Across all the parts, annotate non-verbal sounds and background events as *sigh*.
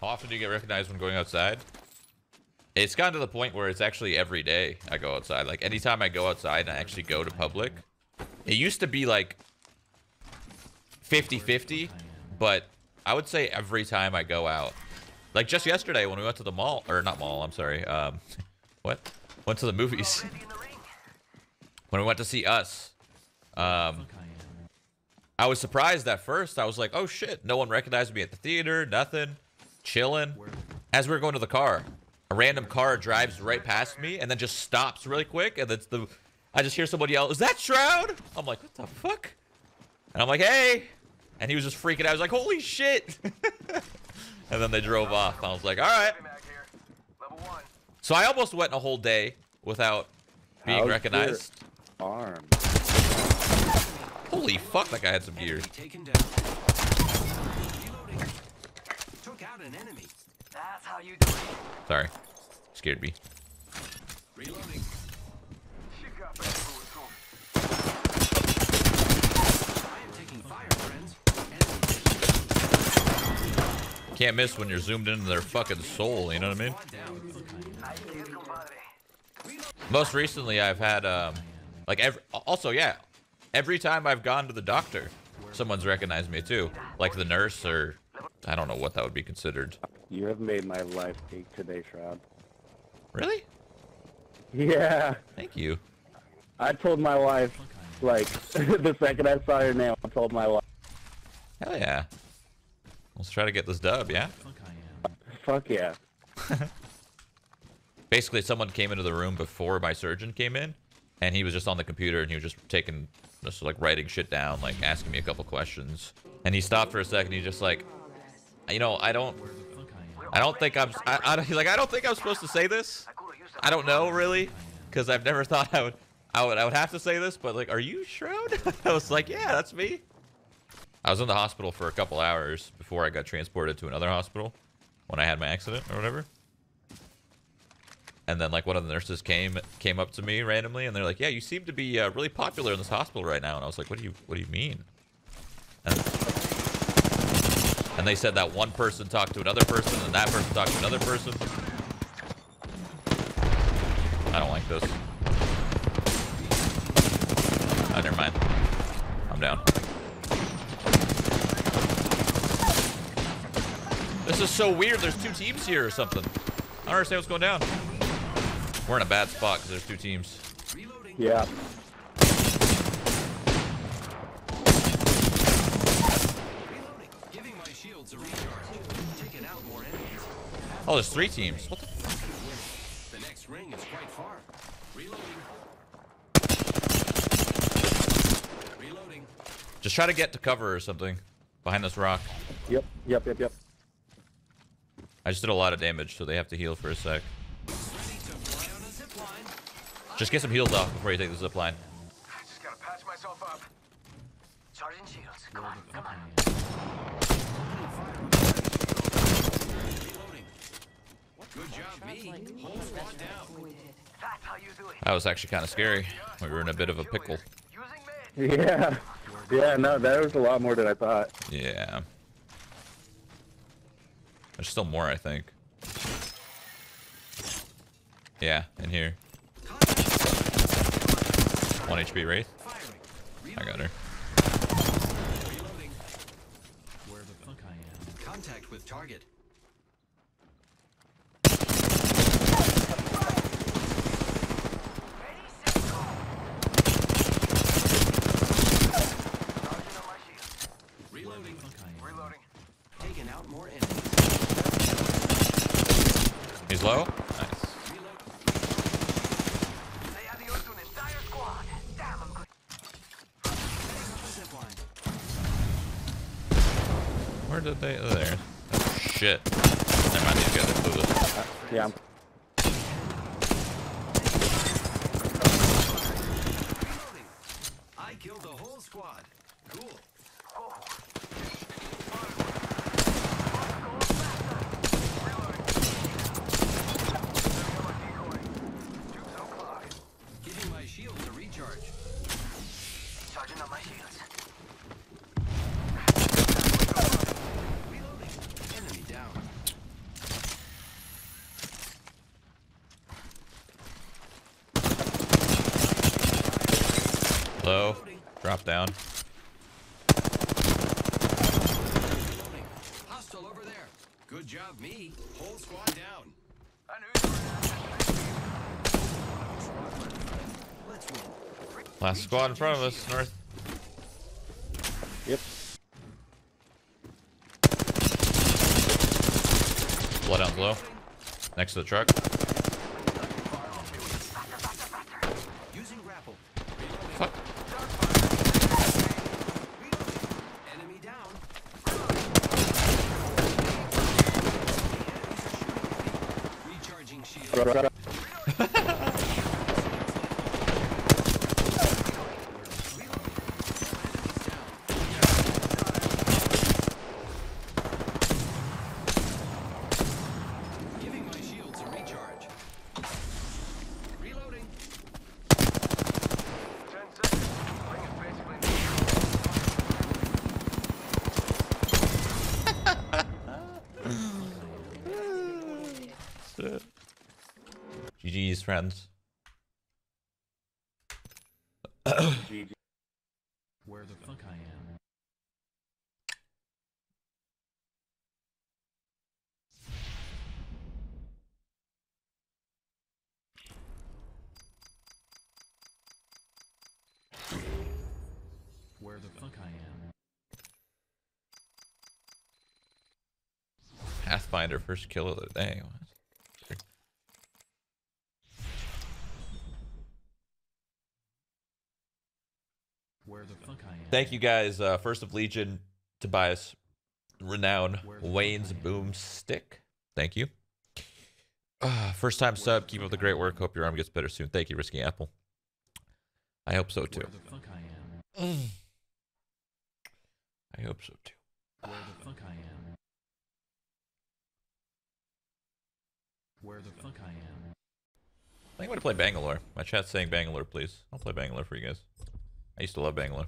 How often do you get recognized when going outside? It's gotten to the point where it's actually every day I go outside. Like anytime I go outside and I actually go to public, it used to be like 50-50, but I would say every time I go out. Like just yesterday when we went to the mall, or not mall, I'm sorry. Um, *laughs* what? Went to the movies. when we went to see Us. Um, I was surprised at first. I was like, oh shit, no one recognized me at the theater, nothing. Chilling. As we were going to the car, a random car drives right past me and then just stops really quick. And it's the, I just hear somebody yell, is that Shroud? I'm like, what the fuck? And I'm like, hey. And he was just freaking out. I was like, holy shit. *laughs* and then they drove off. I was like, all right. So I almost went a whole day without being How's recognized. Arm. Holy fuck, that guy had some gear. Taken down. Reloading. Took out an enemy. That's how you do it. Sorry. Scared me. Reloading. I am taking fire, friends. Enemy Can't miss when you're zoomed into their fucking soul, you know what I mean? Most recently, I've had, um, like, every, also, yeah, every time I've gone to the doctor, someone's recognized me too. Like the nurse or, I don't know what that would be considered. You have made my life ache today, Shroud. Really? Yeah. Thank you. I told my wife, like, *laughs* the second I saw your name, I told my wife, Hell yeah. Let's try to get this dub, yeah? fuck yeah. *laughs* Basically, someone came into the room before my surgeon came in, and he was just on the computer and he was just taking, just like writing shit down, like asking me a couple questions. And he stopped for a second. He's just like, you know, I don't, I don't think I'm, I, I, he's *laughs* like, I don't think I'm supposed to say this. I don't know really, because I've never *laughs* thought I would, I would, I would have to say this. But like, are you Shroud? *laughs* I was like, yeah, that's me. I was in the hospital for a couple hours before I got transported to another hospital when I had my accident or whatever. And then like one of the nurses came came up to me randomly and they're like, "Yeah, you seem to be uh, really popular in this hospital right now." And I was like, "What do you What do you mean?" And, and they said that one person talked to another person and that person talked to another person. I don't like this. Oh, never mind. I'm down. This is so weird. There's two teams here or something. I don't understand what's going down. We're in a bad spot because there's two teams. Yeah. Reloading. Giving my shields a recharge. Taking out more enemies. Oh, there's three teams. What the? The next ring is quite far. Reloading. Reloading. Just try to get to cover or something behind this rock. Yep, yep, yep, yep. I just did a lot of damage, so they have to heal for a sec. Ready to fly on a zip line. Just get some heals off before you take the zip line. Just gotta patch myself up. Charging shields. Come on, come on. Reloading. Good job, me. Whole squad down. That's how you do it. That was actually kind of scary. We were in a bit of a pickle. Yeah. Yeah, no, that was a lot more than I thought. Yeah. There's still more, I think. Yeah, in here. One HP Wraith. I got her. Where the fuck I am? Contact with target. Charging on my shields. Reloading. Reloading. Taking out more enemies. He's low. Nice. Reload. They adios to an entire squad. Damn, I'm good. Zip line. Where did they? Uh, Oh, there. Oh, shit. Never mind. These guys are clueless. Yeah. I'm- Reloading. I killed the whole squad. Cool. Giving my shields a recharge. Charging on my shields. Reloading. Enemy down. Low. Drop down. Hostile over there. Good job, me. Whole squad down. And who's Let's win. Last squad in front of us. North. Yep. Bloodhound's low. Next to the truck. Using grapple. Fuck. Enemy down. Recharging shield. Right, right, right. Giving my shields a recharge. Reloading. Ten seconds. Ring is basically GG's, friends. Where the fuck I am. Where the fuck I am. Pathfinder first kill of the day. What? Where the fuck I am. Thank you guys. Uh, first of Legion, Tobias, Renown, Wayne's Boomstick. Thank you. Uh, *sighs* first time sub. Keep up the great work. Hope your arm gets better soon. Thank you, Risky Apple. I hope so too. Where the fuck I am. *sighs* I hope so too. Where the fuck I am. Where the fuck I am. I think I'm gonna play Bangalore. My chat's saying Bangalore, please. I'll play Bangalore for you guys. I used to love Bangalore.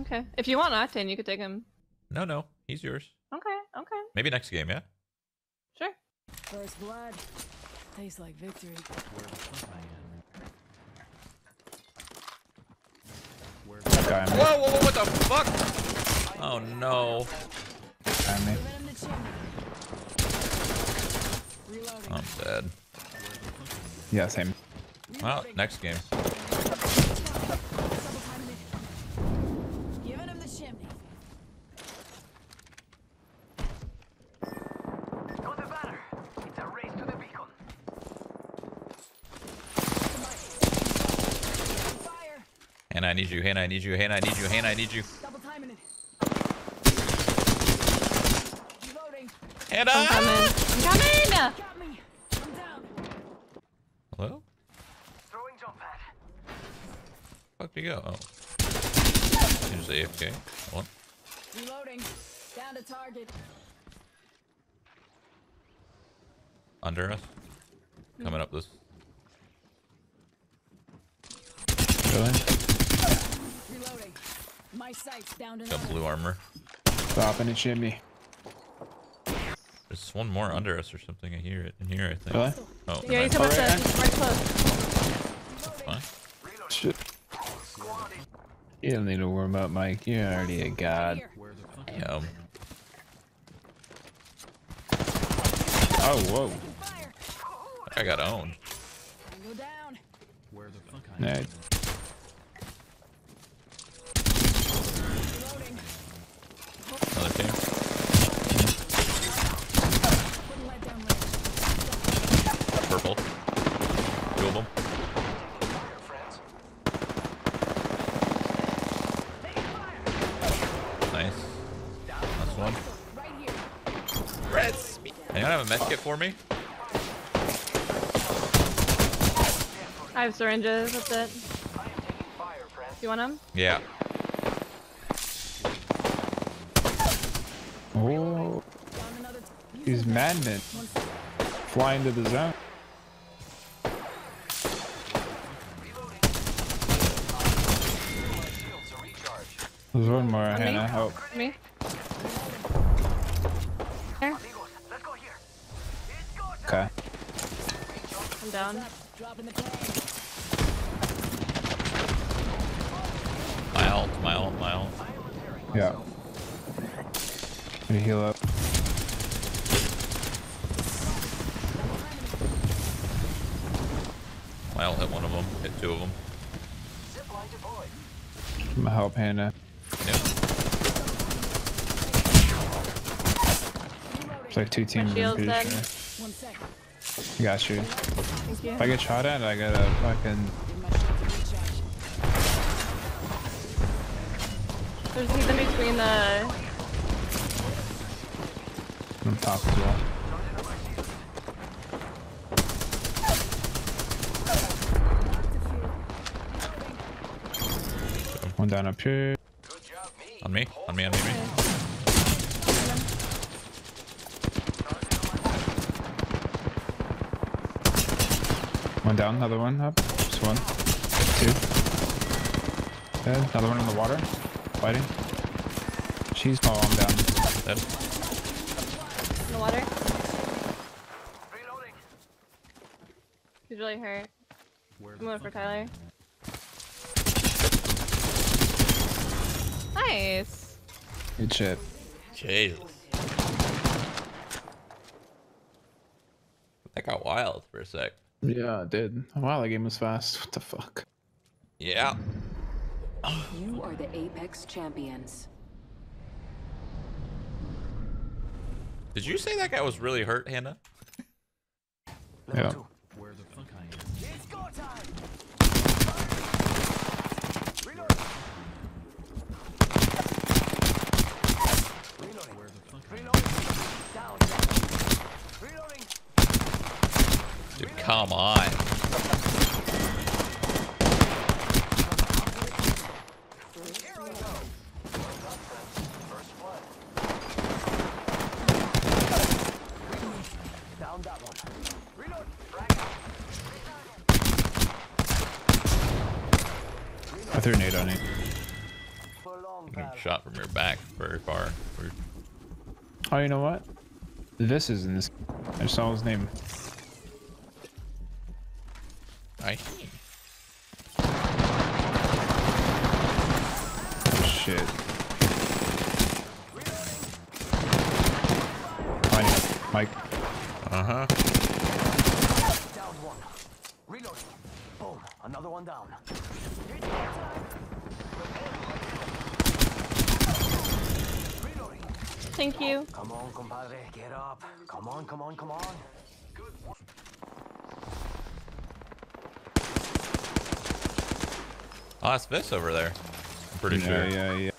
Okay. If you want Octane, you could take him. No, no, he's yours. Okay, okay. Maybe next game, yeah. Sure. First blood. Tastes like victory. Where the fuck I am. Where Whoa, whoa, whoa, what the fuck? Oh no. Giving him the chimney. Reloading. I'm dead. Yeah, same. Well, next game. Double timing it. Giving him the chimney. Got the banner. It's a race to the beacon. Fire. Hannah, I need you. Hannah, I need you. Hannah, I need you. Hannah, I need you. Double timing it. Reloading. Hannah! I'm coming. I'm coming! Got me. I'm down. Hello? Throwing jump pad. Fuck you go? Oh. Here's AFK. Hold on. Reloading. Down to target. Under us. Coming up this. Really? Reloading. My sights down to Got blue armor. Stopping a chimney. There's one more under us or something. I hear it in here, I think. Really? Oh, Yeah, he's nice. coming up Alright. right close. That's fine. Shit. You don't need to warm up, Mike. You're already a god. Here. Where the fuck I Yeah. Oh, whoa. I got owned. Go down. Where the fuck I Nah, am. Reloading. Another team. Wouldn't let down range. Purple. Two of them. Fire, friends. Nice. Last one. Right here. Anyone have a med kit for me? I have syringes. That's it. I am taking fire, friends. You want them? Yeah. Oh, Down another. Use he's madman. One second. Flying to the zone. Shields a recharge. There's one more, me? Hannah. Oh, Me? Down. Dropping the tank. My ult, my ult, my ult. Yeah. Gonna heal up. My ult hit one of them, hit two of them. Zipline. I'm gonna help Hannah. Yep. It's like two teams. I'm shield's pretty One second. I got you. Thank you. If I get shot at, I gotta fucking. Give my shot to recharge. There's he's in between the. I'm top as well. One down up here. Good job, me. On me, on me, on me, on me. Down, another one up. Just one. Two. Dead. Another one in the water. Fighting. She's oh I'm down. Dead. In the water. Reloading. He's really hurt. Where I'm going for Tyler. Nice. Good shit. Jesus. That got wild for a sec. Yeah, it did. Wow, that game was fast. What the fuck? Yeah. You are the Apex champions. Did you say that guy was really hurt, Hannah? Yeah. two. Where the fuck I am. It's go time. Reloading. Reloading. Where the fuck I am. Reloading. Down. Reloading. Dude, come on. Here I go. First blood. Down that one. Reload. Frag out. I threw a nade on it. For long, Getting pal. shot from your back very far. Weird. Oh, you know what? This is in this. I saw his name. I Shit. Mike. Mike. Uh-huh. Down one. Reloading. Boom. Another one down. Thank you. Come on, compadre. Get up. Come on, come on, come on. Oh, that's Vis over there. I'm pretty Yeah, sure. yeah, yeah.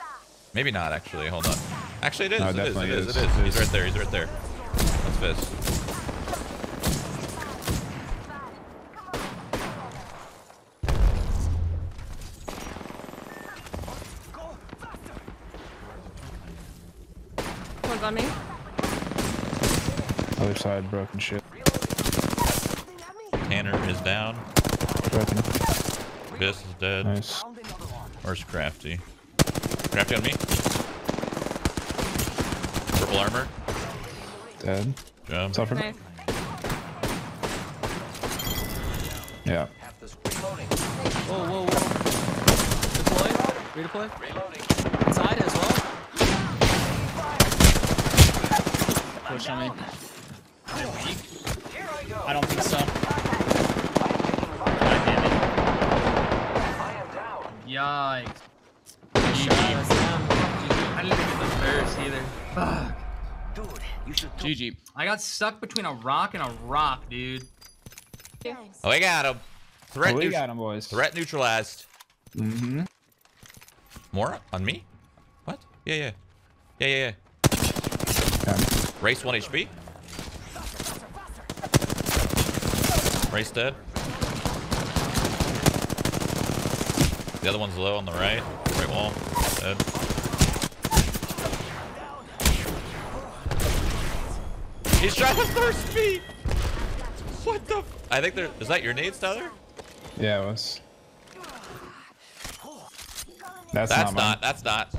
Maybe not, actually. Hold on. Actually, it is. No, it is. It definitely is. is. It is. He's right there. He's right there. That's Vis. Go. One's on me. Other side, broken shit. Tanner is down. Broken. Vis is dead. Nice. Found. Where's Crafty? Crafty on me. Purple armor. Dead. Jump. Suffer. Nice. Yeah. Half this reloading. Whoa, whoa, whoa. Deploy. Redeploy. Reloading. Inside as well. Push on me. Here I go. I don't think so. Down. damn. Yikes. I didn't even get the first either. Fuck. Dude, you should do GG. I got stuck between a rock and a rock, dude. Oh, we got him. Threat, Oh, we got him, boys. threat neutralized. Mm-hmm. More on me? What? Yeah, yeah. Yeah, yeah, yeah. Okay. Wraith 1 HP. Wraith dead. The other one's low on the right. Right wall. Dead. He's trying to thirst me! What the? F I think there. Is that your nades, Tyler? Yeah, it was. That's, That's not, not. That's not.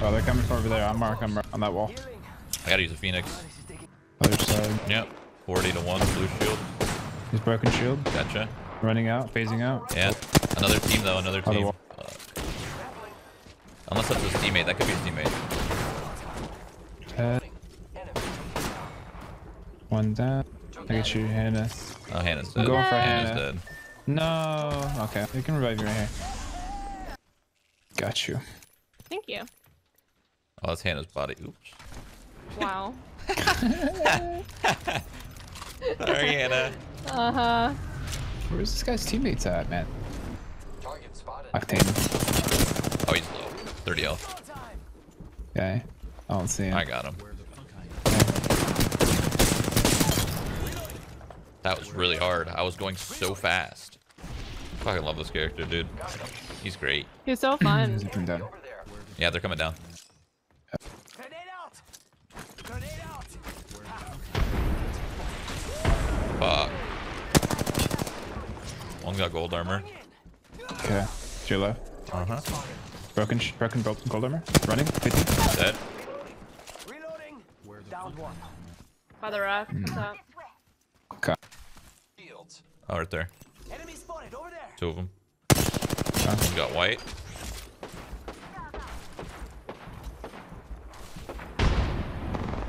Oh, they're coming from over there. I'm mark. I'm on that wall. I gotta use a phoenix. Other side. Yep. 40 to 1 blue shield. He's broken shield. Gotcha. Running out. Phasing out. Yeah. Another team though. Another Other team. wall. Uh, Unless that's his teammate. That could be his teammate. Head. One down. I get you, Hannah. Oh, Hannah's I'm dead. going for Hannah's Hannah. dead. No. Okay, we can revive you right here. Got you. Thank you. Oh, that's Hannah's body. Oops. Wow. *laughs* Sorry, Hannah. Uh huh. Where's this guy's teammates at, man? Octane. Oh, he's low. 30 health. Okay. I don't see him. I got him. That was really hard. I was going so fast. Fucking love this character, dude. He's great. He's so fun. Zipping down. Yeah, they're coming down. Grenade out. Grenade out. Fuck. One got gold armor. Okay. To your left. Uh huh. Broken, broken, broken gold armor. Running. 50. Dead. Reloading. Down one. By the rock. What's up? Okay. Shields. Oh, right there. Enemy spotted over there. Two of them. Okay. One got white.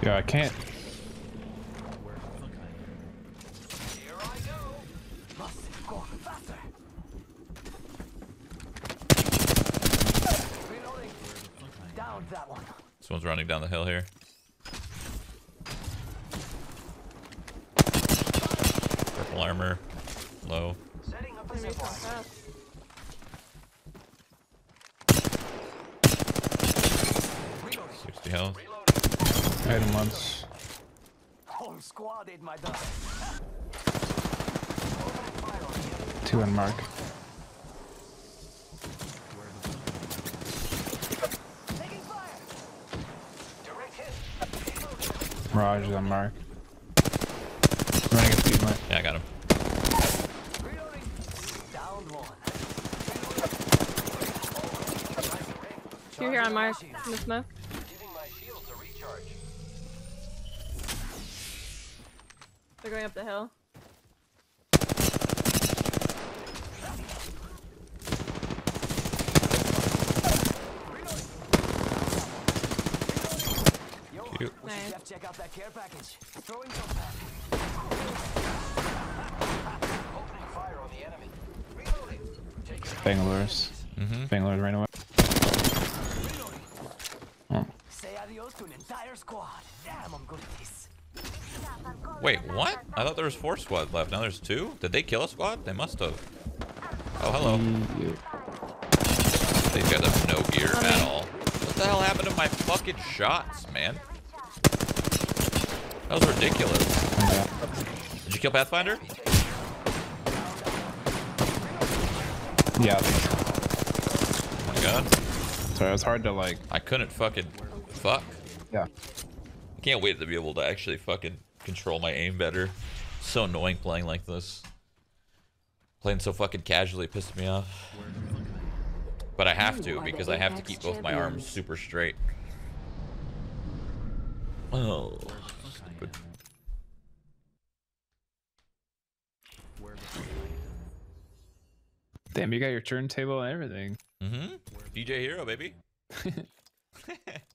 Yeah, I can't. Here I go. Must go faster. Reloading. Down that one. This one's running down the hill here. Purple armor. Low. Setting up a supply. 60 health. I hit him once. Whole squad ate my dog. Two on mark. Taking fire. Direct hit. Mirage is on mark. Running at speed limit. Yeah, I got him. Reloading. Down one. Two here on Mark. In the smoke. Giving my shields a recharge. They're going up the hill. Check out that care package. Throwing some back. Opening fire on the enemy. Reloading. Taking Bangalore's. Mm-hmm. Bangalore's ran away. Oh. Say adios to an entire squad. Damn, I'm good at this. Wait, what? I thought there was four squad left. Now there's two? Did they kill a squad? They must have. Oh, hello. These guys have no gear at all. What the hell happened to my fucking shots, man? That was ridiculous. Yeah. Did you kill Pathfinder? Yeah. Oh my god. Sorry, it was hard to like. I couldn't fucking... Fuck. Yeah. I can't wait to be able to actually fucking control my aim better. So annoying playing like this. Playing so fucking casually pissed me off. But I have to because I have to keep both my arms super straight. Oh. Good. Damn, you got your turntable and everything. Mm-hmm. DJ Hero, baby. *laughs* *laughs*